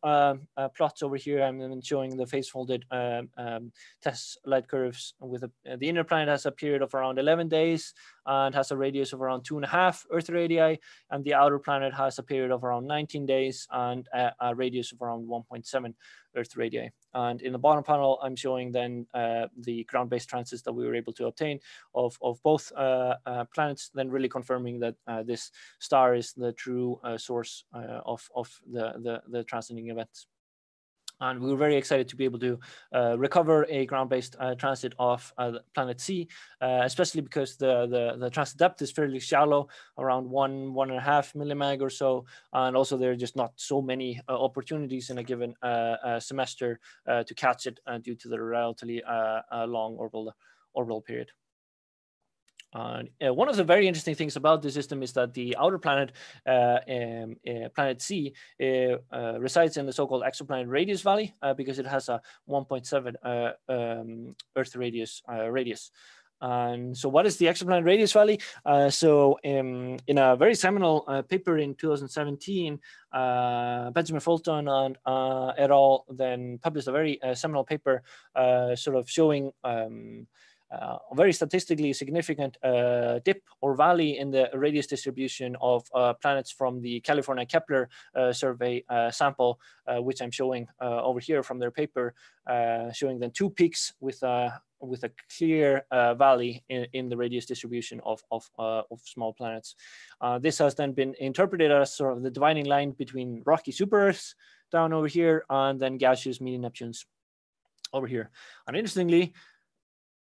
plots over here, I'm showing the phase folded um, TESS light curves with a, the inner planet has a period of around 11 days and has a radius of around two and a half Earth radii. And the outer planet has a period of around 19 days and a, a radius of around 1.7 Earth radii. And in the bottom panel, I'm showing then uh, the ground-based transits that we were able to obtain of, of both uh, uh, planets, then really confirming that uh, this star is the true uh, source uh, of, of the, the, the transiting events. And we were very excited to be able to uh, recover a ground-based uh, transit of uh, planet C, uh, especially because the, the, the, transit depth is fairly shallow, around one, one and a half millimag or so. And also there are just not so many uh, opportunities in a given uh, semester to catch it due to the relatively long orbital, orbital period. Uh, one of the very interesting things about this system is that the outer planet, uh, um, uh, planet C, uh, uh, resides in the so-called exoplanet radius valley uh, because it has a 1.7 um, Earth radius radius. And so what is the exoplanet radius valley? so um, in a very seminal paper in 2017, Benjamin Fulton and et al. then published a very seminal paper sort of showing um, uh, a very statistically significant uh, dip or valley in the radius distribution of uh, planets from the California Kepler uh, survey uh, sample, uh, which I'm showing over here from their paper, showing then two peaks with a with a clear valley in, in, the radius distribution of of, of small planets. this has then been interpreted as sort of the dividing line between rocky super Earths down over here and then gaseous mini Neptunes over here. And interestingly,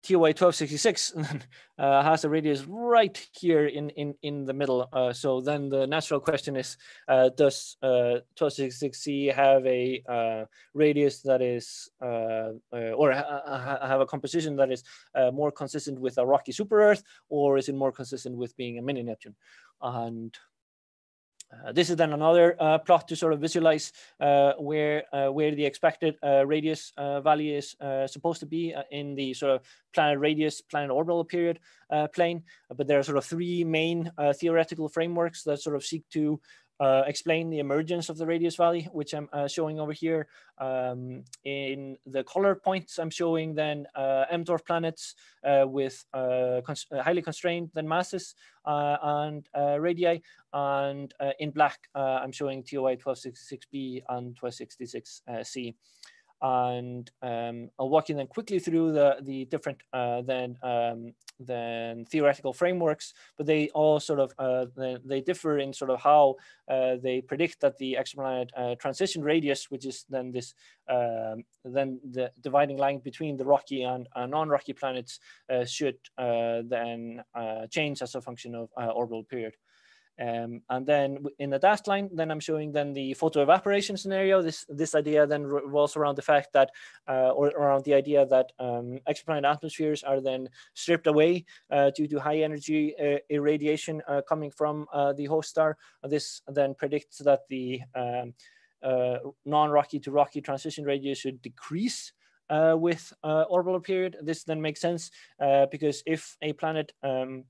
TOI 1266 uh, has a radius right here in, in, in the middle. Uh, so then the natural question is, uh, does 1266C uh, have a uh, radius that is, uh, or ha have a composition that is more consistent with a rocky super Earth, or is it more consistent with being a mini Neptune? And this is then another uh, plot to sort of visualize uh, where uh, where the expected uh, radius uh, value is supposed to be in the sort of planet radius, planet orbital period plane. But there are sort of three main theoretical frameworks that sort of seek to uh, explain the emergence of the radius valley, which I'm uh, showing over here. Um, in the color points, I'm showing then uh, M-dwarf planets uh, with uh, cons highly constrained then masses uh, and radii. And in black, I'm showing TOI 1266b and 1266c and um, I'll walk you then quickly through the the different uh, then um, then theoretical frameworks, but they all sort of uh, they, they, differ in sort of how uh, they predict that the exoplanet uh, transition radius, which is then this um, then the dividing line between the rocky and non-rocky planets, uh, should uh, then change as a function of orbital period. Um, and then in the dashed line, then I'm showing then the photo evaporation scenario. This this idea then revolves around the fact that, uh, or around the idea that um, exoplanet atmospheres are then stripped away uh, due to high energy uh, irradiation uh, coming from uh, the host star. This then predicts that the um, uh, non-rocky to rocky transition radius should decrease with orbital period. This then makes sense because if a planet um,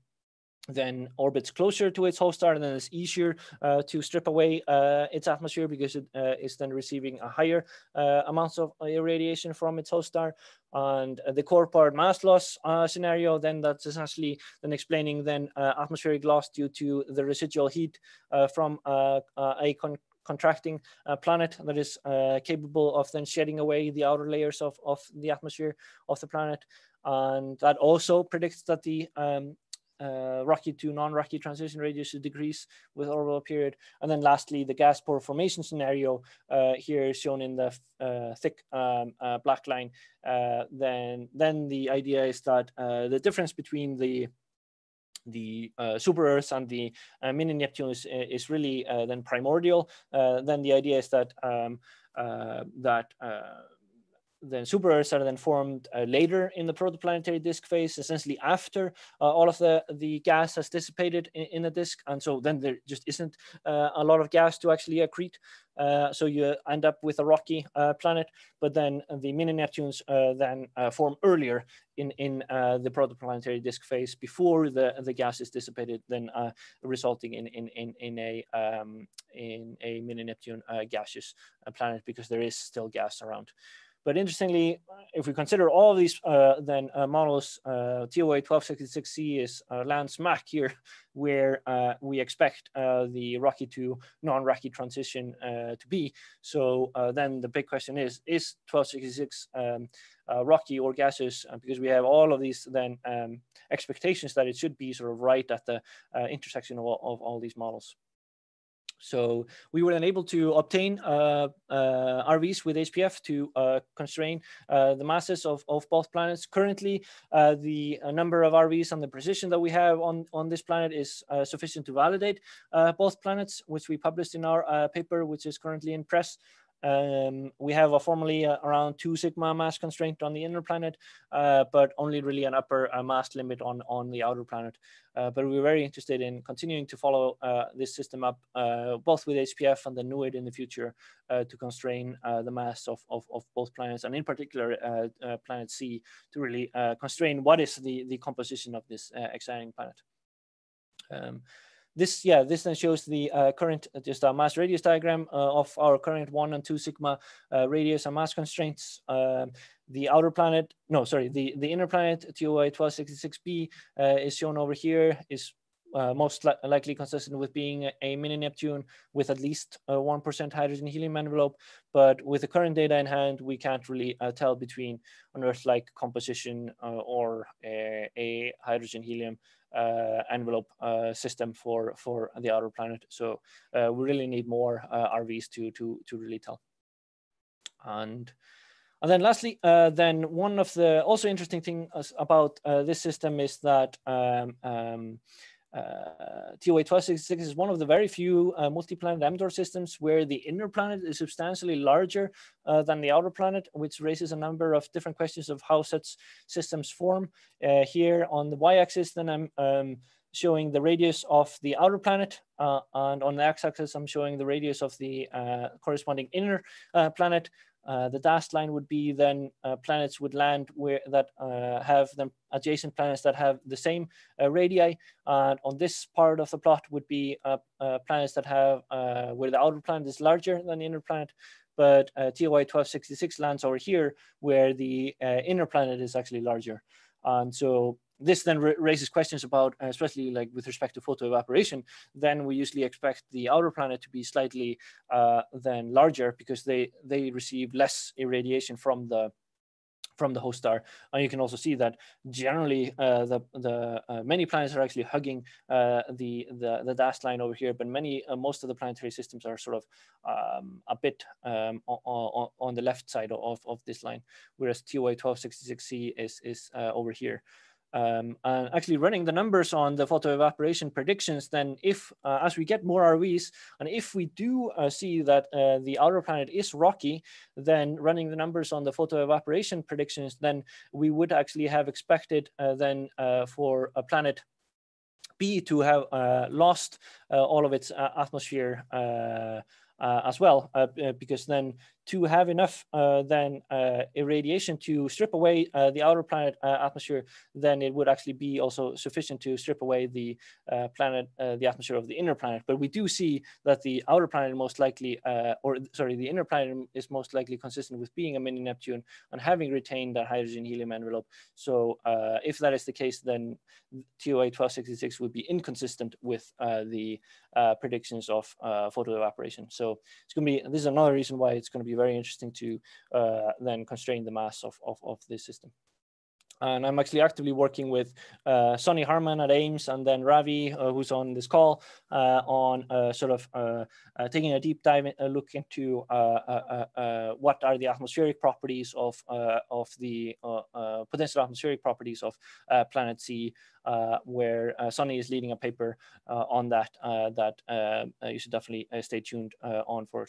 then orbits closer to its host star, and then it's easier uh, to strip away uh, its atmosphere because it uh, is then receiving a higher uh, amounts of irradiation from its host star. And uh, the core powered mass loss uh, scenario, then that's essentially then explaining then atmospheric loss due to the residual heat from a con contracting planet that is capable of then shedding away the outer layers of, of the atmosphere of the planet. And that also predicts that the um, uh, rocky to non-rocky transition radius decrease with orbital period. And then lastly, the gas poor formation scenario uh, here is shown in the uh, thick um, uh, black line. Uh, then, then the idea is that uh, the difference between the the uh, super Earth and the uh, mini Neptune is, is really uh, then primordial. then the idea is that um, that then super Earths are then formed uh, later in the protoplanetary disk phase, essentially after uh, all of the, the gas has dissipated in, in the disk. And so then there just isn't uh, a lot of gas to actually accrete. Uh, so you end up with a rocky uh, planet, but then the mini Neptunes uh, then form earlier in, in the protoplanetary disk phase before the, the gas is dissipated, then resulting in, in, in, in, a, um, in a mini Neptune gaseous planet because there is still gas around. But interestingly, if we consider all of these uh, then uh, models, uh, TOI 1266C is uh, land smack here, where uh, we expect uh, the rocky to non-rocky transition to be. So then the big question is, is 1266 um, rocky or gaseous? because we have all of these then um, expectations that it should be sort of right at the intersection of, of all these models. So we were then able to obtain uh, uh, RVs with HPF to uh, constrain uh, the masses of, of both planets. Currently, uh, the uh, number of RVs and the precision that we have on, on this planet is sufficient to validate both planets, which we published in our paper, which is currently in press. Um, we have a formally uh, around two sigma mass constraint on the inner planet, uh, but only really an upper uh, mass limit on, on the outer planet. Uh, but we're very interested in continuing to follow uh, this system up, uh, both with HPF and the NEID in the future to constrain the mass of, of, of, both planets, and in particular planet C, to really constrain what is the, the composition of this exciting planet. Um, this, yeah, this then shows the uh, current, uh, just a mass radius diagram uh, of our current one and two sigma uh, radius and mass constraints. Um, the outer planet, no, sorry, the, the inner planet, TOI 1266b, uh, is shown over here, is uh, most li likely consistent with being a, mini Neptune with at least 1% hydrogen helium envelope. But with the current data in hand, we can't really uh, tell between an Earth-like composition uh, or a, a, hydrogen helium envelope uh, system for for the outer planet. So uh, we really need more RVs to to to really tell. And and then lastly, uh, then one of the also interesting things about uh, this system is that um, um, uh, TOI 1266 is one of the very few uh, multi-planet M-dwarf systems where the inner planet is substantially larger uh, than the outer planet, which raises a number of different questions of how such systems form. Uh, here on the y-axis, then I'm um, showing the radius of the outer planet, uh, and on the x-axis, I'm showing the radius of the uh, corresponding inner planet. Uh, the dashed line would be then uh, planets would land where that uh, have them adjacent planets that have the same uh, radii. And on this part of the plot would be uh, planets that have where the outer planet is larger than the inner planet. But TOI 1266 lands over here where the inner planet is actually larger. And so this then raises questions about, uh, especially like with respect to photo evaporation, then we usually expect the outer planet to be slightly uh, then larger because they, they receive less irradiation from the from the host star. And you can also see that generally uh, the, the uh, many planets are actually hugging uh, the, the, the dashed line over here, but many, uh, most of the planetary systems are sort of um, a bit um, on, on, the left side of, of this line, whereas TOI 1266c is, is uh, over here. Um, and actually running the numbers on the photo evaporation predictions, then if, uh, as we get more RVs, and if we do uh, see that uh, the outer planet is rocky, then running the numbers on the photo evaporation predictions, then we would actually have expected uh, then uh, for a planet B to have uh, lost all of its atmosphere as well, because then to have enough uh, then uh, irradiation to strip away uh, the outer planet uh, atmosphere, then it would actually be also sufficient to strip away the uh, planet, uh, the atmosphere of the inner planet. But we do see that the outer planet most likely, or sorry, the inner planet is most likely consistent with being a mini Neptune and having retained that hydrogen helium envelope. So if that is the case, then TOI 1266 would be inconsistent with the predictions of photo evaporation. So it's going to be, this is another reason why it's going to be very interesting to uh, then constrain the mass of, of, of this system. And I'm actually actively working with uh, Sonny Harman at Ames and then Ravi, uh, who's on this call, uh, on uh, sort of uh, taking a deep dive a look into what are the atmospheric properties of, of the potential atmospheric properties of planet C Uh, where uh, Sonny is leading a paper uh, on that uh, that uh, you should definitely stay tuned on for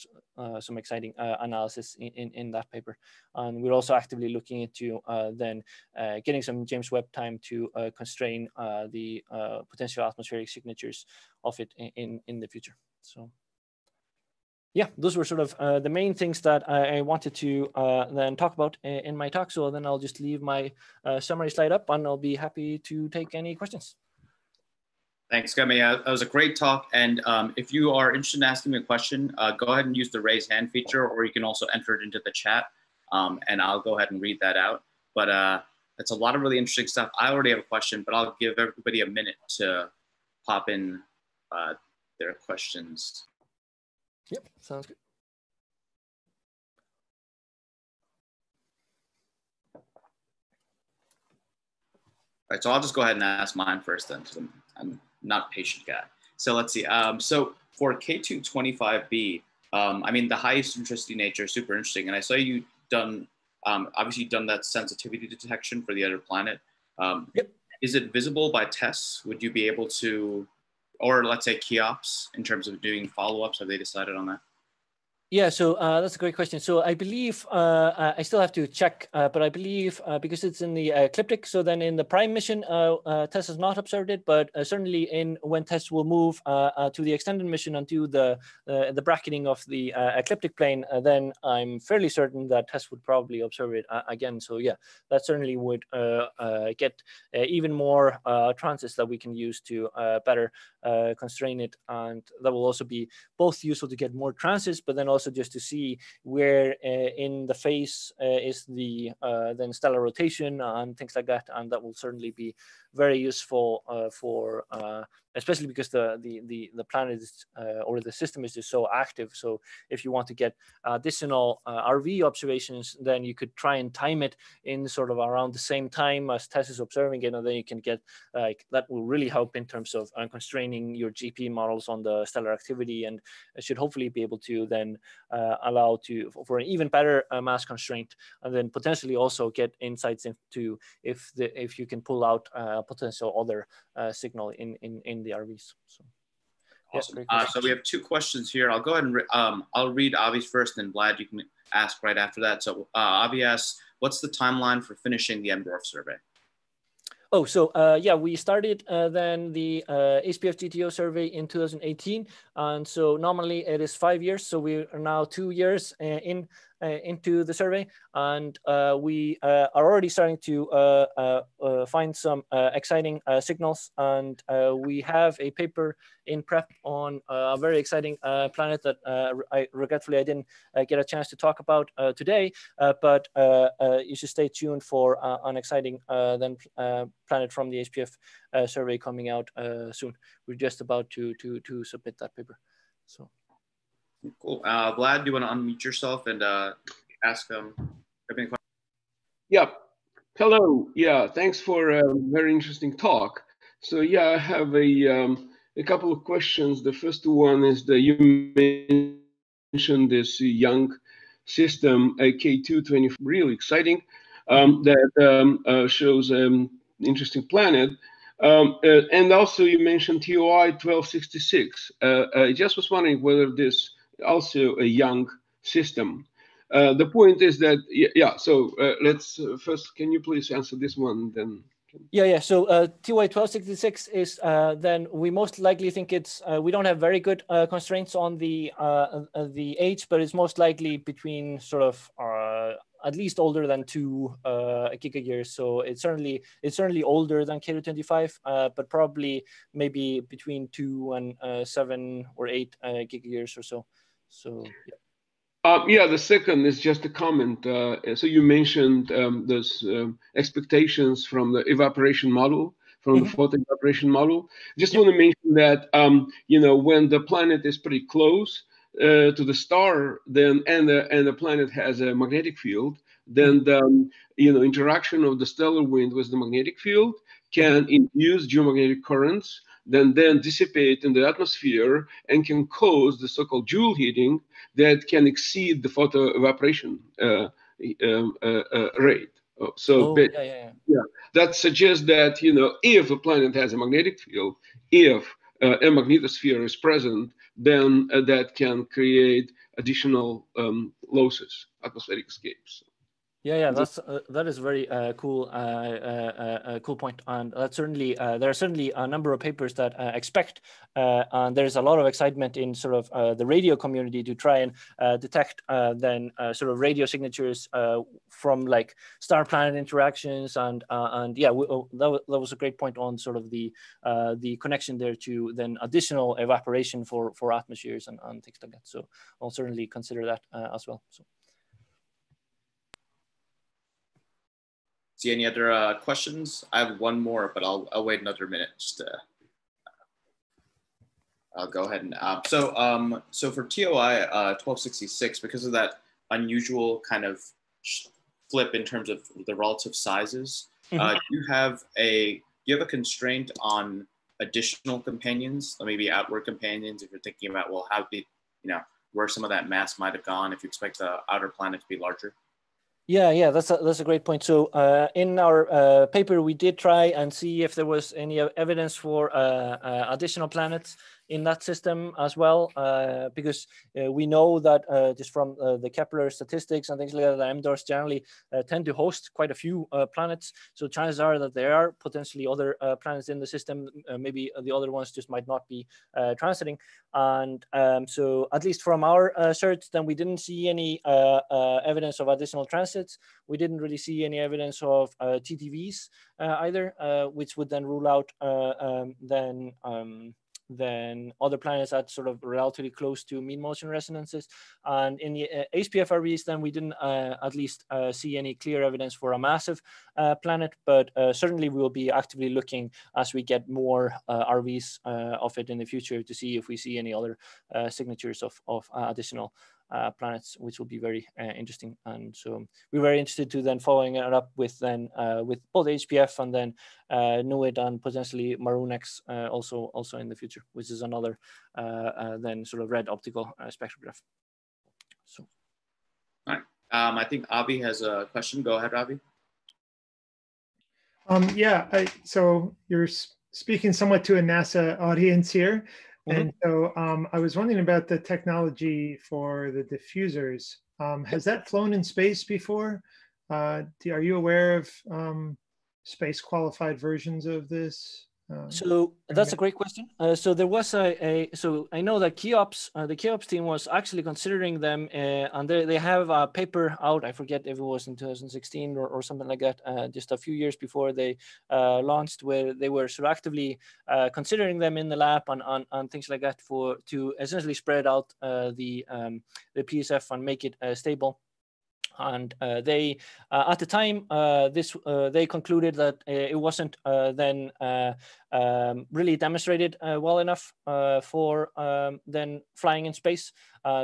some exciting analysis in, in, in, that paper. And we're also actively looking into then getting some James Webb time to constrain the potential atmospheric signatures of it in, in, in the future. So yeah, those were sort of uh, the main things that I, I wanted to uh, then talk about in my talk. So then I'll just leave my uh, summary slide up and I'll be happy to take any questions. Thanks. Uh, that was a great talk. And um, if you are interested in asking me a question, uh, go ahead and use the raise hand feature, or you can also enter it into the chat um, and I'll go ahead and read that out. But uh, it's a lot of really interesting stuff. I already have a question, but I'll give everybody a minute to pop in their questions. Yep, sounds good. All right, so I'll just go ahead and ask mine first then, because I'm, I'm not a patient guy. So let's see. Um, so for K2-25b, um, I mean, the high eccentricity nature is super interesting. And I saw you done, um, obviously done that sensitivity detection for the other planet. Um, yep. Is it visible by TESS? Would you be able to or let's say Cheops in terms of doing follow-ups? Have they decided on that? Yeah, so uh, that's a great question. So I believe uh, uh, I still have to check, uh, but I believe uh, because it's in the ecliptic, so then in the prime mission, uh, uh, TESS has not observed it, but uh, certainly in when TESS will move uh, to the extended mission do the the bracketing of the ecliptic plane, then I'm fairly certain that TESS would probably observe it again. So yeah, that certainly would get even more transits that we can use to better constrain it, and that will also be both useful to get more transits, but then also also just to see where uh, in the phase uh, is the uh, then stellar rotation and things like that. And that will certainly be very useful for especially because the the the, the planet is, or the system is just so active. So if you want to get additional RV observations, then you could try and time it in sort of around the same time as TESS is observing it, and then you can get like that will really help in terms of uh, constraining your GP models on the stellar activity, and should hopefully be able to then allow to for an even better mass constraint, and then potentially also get insights into if the if you can pull out potential other signal in in in the RVs. So. Awesome. Uh, so we have two questions here. I'll go ahead and um, I'll read Avi's first, and Vlad, you can ask right after that. So uh, Avi asks, what's the timeline for finishing the M dwarf survey? Oh, so uh, yeah, we started uh, then the uh, HPF GTO survey in 2018. And so normally it is five years. So we are now two years uh, in Uh, into the survey. And uh, we uh, are already starting to uh, find some exciting signals. And we have a paper in prep on a very exciting planet that I regretfully I didn't get a chance to talk about today. but you should stay tuned for an exciting then planet from the HPF uh, survey coming out uh, soon. We're just about to to to submit that paper. So. Cool. Uh, Vlad, do you want to unmute yourself and uh, ask um, any questions? Yeah. Hello. Yeah. Thanks for a very interesting talk. So yeah, I have a um, a couple of questions. The first one is that you mentioned this young system, a K220, really exciting, um, that um, uh, shows um, interesting planet. Um, uh, and also you mentioned TOI 1266. Uh, I just was wondering whether this also a young system. Uh, the point is that, yeah, so uh, let's uh, first, can you please answer this one then? Yeah, yeah. So uh, TOI 1266 is uh, then we most likely think it's uh, we don't have very good constraints on the the age, but it's most likely between sort of at least older than two uh, gigayears. So it's certainly it's certainly older than K2-25, uh, but probably maybe between two and uh, seven or eight uh, gigayears or so. So yeah. Uh, yeah, the second is just a comment. Uh, so you mentioned um, those um, expectations from the evaporation model, from mm-hmm. the photo evaporation model. Just want to mention that um, you know when the planet is pretty close, uh, to the star, then and the and the planet has a magnetic field, then the um, you know interaction of the stellar wind with the magnetic field can induce geomagnetic currents, then then dissipate in the atmosphere and can cause the so-called Joule heating that can exceed the photo evaporation uh, um, uh, uh rate. Oh, so oh, yeah, yeah, yeah. yeah, that suggests that you know if a planet has a magnetic field, if uh, a magnetosphere is present, then uh, that can create additional um, losses, atmospheric escapes. Yeah, yeah, that's uh, that is very uh, cool, uh, uh, uh cool point, and that certainly uh, there are certainly a number of papers that expect, and there's a lot of excitement in sort of the radio community to try and detect then sort of radio signatures from like star-planet interactions, and and yeah, we, oh, that, that was a great point on sort of the the connection there to then additional evaporation for for atmospheres and, and things like that. So I'll certainly consider that as well. So. See any other uh, questions? I have one more, but I'll, I'll wait another minute. Just to, I'll go ahead and uh, so um, so for TOI uh, 1266 because of that unusual kind of flip in terms of the relative sizes. Mm -hmm. do you have a do you have a constraint on additional companions, maybe outward companions? If you're thinking about well, how the you know where some of that mass might have gone, if you expect the outer planet to be larger. Yeah, yeah, that's a, that's a great point. So uh, in our uh, paper, we did try and see if there was any evidence for uh, uh additional planets in that system as well, uh, because uh, we know that uh, just from uh, the Kepler statistics and things like that, the M dwarfs generally uh, tend to host quite a few planets. So chances are that there are potentially other planets in the system. maybe the other ones just might not be transiting. And um, so at least from our search, then we didn't see any evidence of additional transits. We didn't really see any evidence of TTVs either, which would then rule out um, then um, than other planets at sort of relatively close to mean motion resonances. And in the uh, HPF RVs, then we didn't uh, at least uh, see any clear evidence for a massive uh, planet, but uh, certainly we will be actively looking as we get more uh, RVs of it in the future to see if we see any other signatures of, of additional planets, which will be very uh, interesting. And so we're very interested to then following it up with then uh, with both HPF and then uh, NEID and potentially MAROON-X uh, also also in the future, which is another uh, then sort of red optical spectrograph. So. All right. Um, I think Avi has a question. Go ahead, Avi. Um, yeah, I, so you're speaking somewhat to a NASA audience here. Mm -hmm. And so um, I was wondering about the technology for the diffusers. Um, has that flown in space before? Uh, do, are you aware of um, space qualified versions of this? Um, so that's a great question. Uh, so there was a, a, so I know that Cheops, uh, the Cheops team was actually considering them, uh, and they, they have a paper out. I forget if it was in 2016 or, or something like that, uh, just a few years before they uh, launched, where they were sort of actively uh, considering them in the lab and, and, and things like that for to essentially spread out the um, the PSF and make it stable and uh, they uh, at the time uh, this uh, they concluded that uh, it wasn't uh, then um, really demonstrated well enough for um, then flying in space.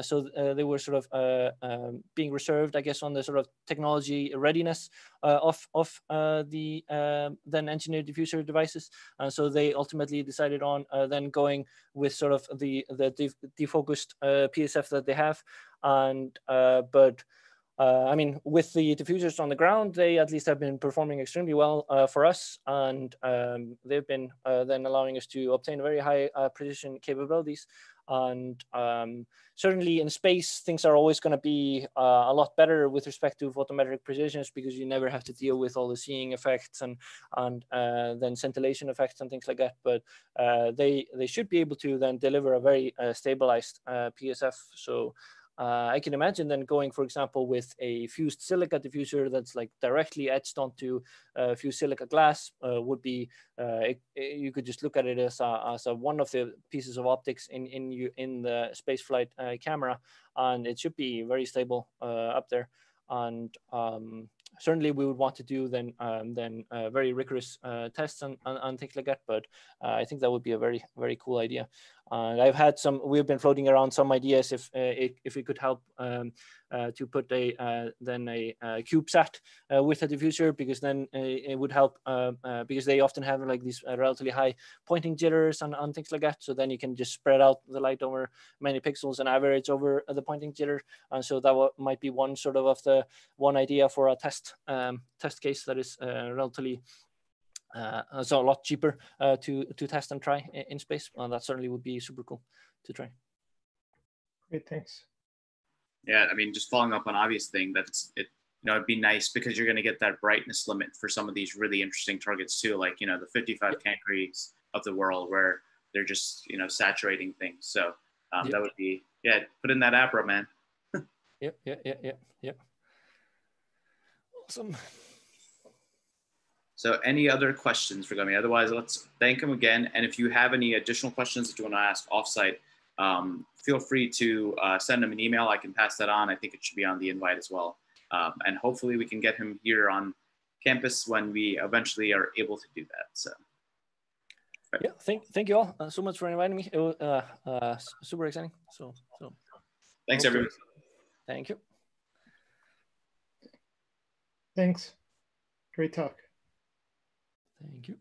So they were sort of um, being reserved I guess on the sort of technology readiness of of the then engineered diffuser devices. And so they ultimately decided on then going with sort of the the defocused PSF that they have. And but uh, I mean, with the diffusers on the ground, they at least have been performing extremely well uh, for us, and um, they've been uh, then allowing us to obtain very high uh, precision capabilities. And um, certainly in space, things are always going to be uh, a lot better with respect to photometric precisions because you never have to deal with all the seeing effects and and uh, then scintillation effects and things like that. But they they should be able to then deliver a very stabilized PSF. So. Uh, I can imagine then going, for example, with a fused silica diffuser that's like directly etched onto uh, fused silica glass uh, would be, uh, it, it, you could just look at it as a, as a one of the pieces of optics in, in, you, in the spaceflight uh, camera, and it should be very stable up there. And um, certainly we would want to do then um, then very rigorous tests and, and, and, things like that. But I think that would be a very very cool idea. And I've had some. We've been floating around some ideas if uh, if we could help um, uh, to put a uh, then a, a CubeSat with a diffuser because then it would help because they often have like these relatively high pointing jitters and, and things like that. So then you can just spread out the light over many pixels and average over the pointing jitter. And so that might be one sort of of the one idea for a test um, test case that is relatively uh, so a lot cheaper uh, to to test and try in, in space. And that certainly would be super cool to try. Great, thanks. Yeah, I mean, just following up on obvious thing, that's it. You know, it'd be nice because you're going to get that brightness limit for some of these really interesting targets too, like you know the 55 yep. Cancris of the world, where they're just you know saturating things. So um, yep. that would be yeah, put in that APRA, man. yep, yep, yep, yep, yep. Awesome. So any other questions for Gummi? Otherwise, let's thank him again. And if you have any additional questions that you want to ask offsite, um, feel free to uh, send him an email. I can pass that on. I think it should be on the invite as well. Um, and hopefully we can get him here on campus when we eventually are able to do that. So. Yeah, thank, thank you all uh, so much for inviting me. It was uh, uh, super exciting. So, so. Thanks, everyone. Thank you. Thanks. Great talk. Thank you.